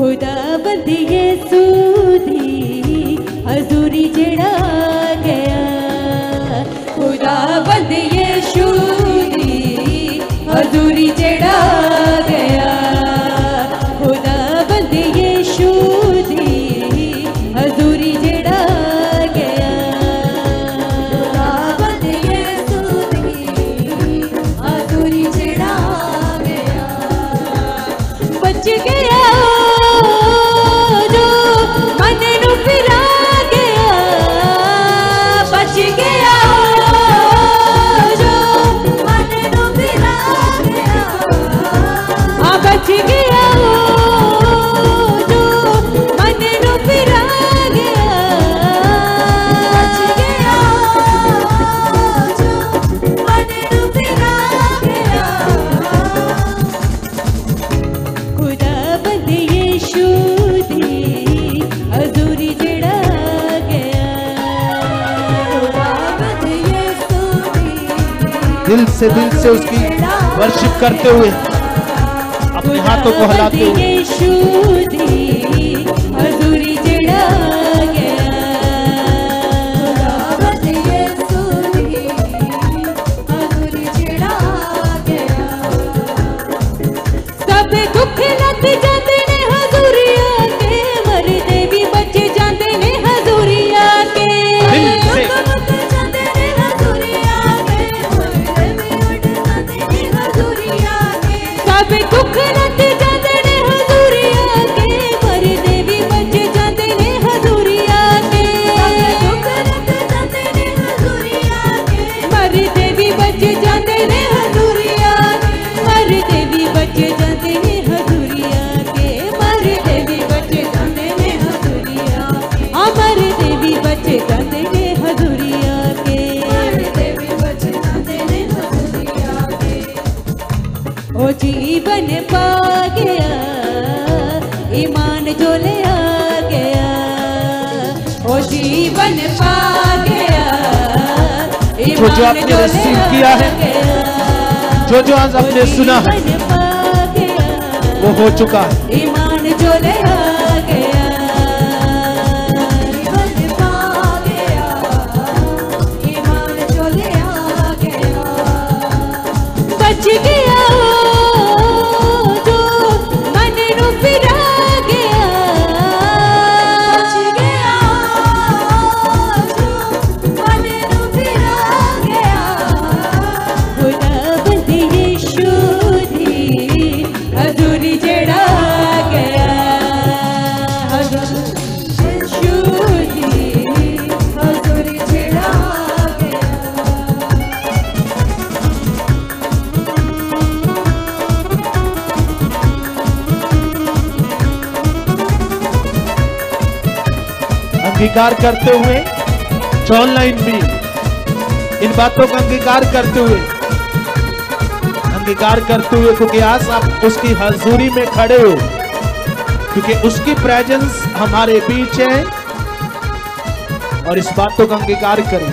खुदा बंदिए सूदी हजूरी जड़ा दिल से दिल से उसकी वर्शिप करते हुए अपने हाथों को हलाते हुए। गया ईमान जो ले आ गया ओ जीवन पा गया जो जो आपने आ किया है, जो जो आज आपने सुना है वो हो चुका है। अंगीकार करते हुए ऑनलाइन भी इन बातों का अंगीकार करते हुए अंगीकार करते हुए क्योंकि आज आप उसकी हजूरी में खड़े हो क्योंकि उसकी प्रेजेंस हमारे बीच है और इस बातों का अंगीकार करें।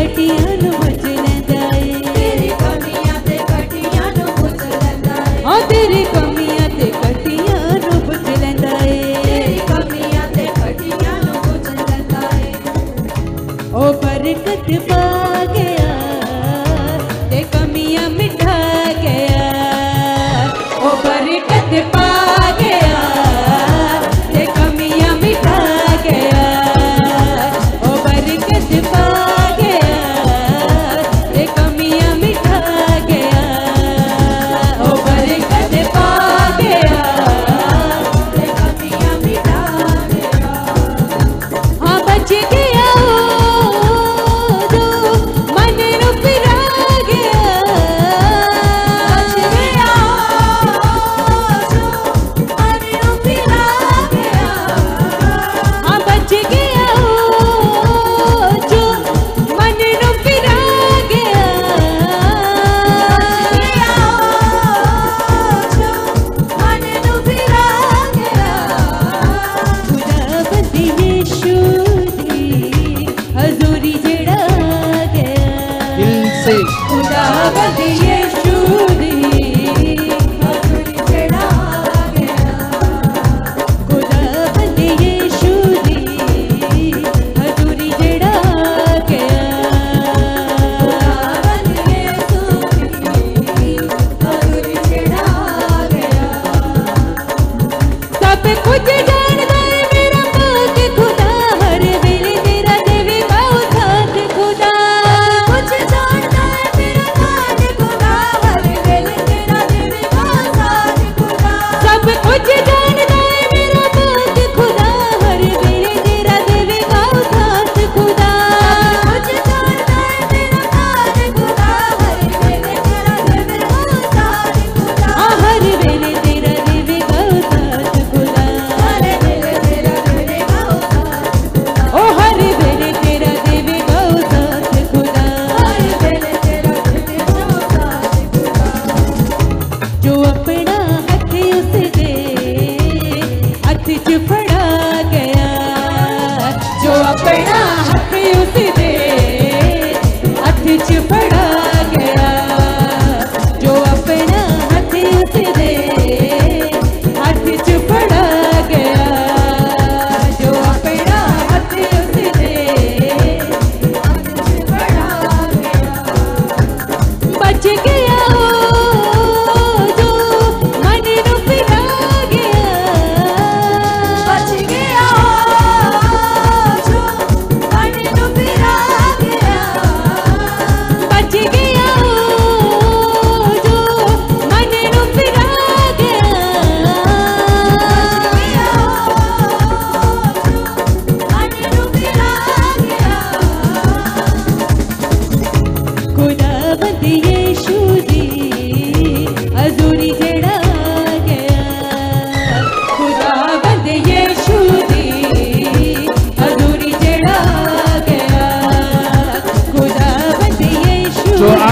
कटियाँ नु लेंदा तेरी कमियाँ ते कटियाँ नु बुझ लेंदा ए हाँ तेरी कमियाँ ते कटियाँ नु बुझ लेंदा ए तेरी कमियाँ ते कटियाँ नु बुझ लेंदा ए ओ बरकत पा गया ते कमियाँ मिठा गया। ओ बरकत पा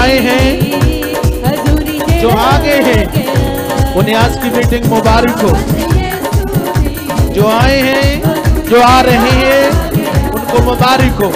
आए हैं, जो आ गए हैं, उन्हें आज की मीटिंग मुबारक हो। जो आए हैं, जो आ रहे हैं, उनको मुबारक हो।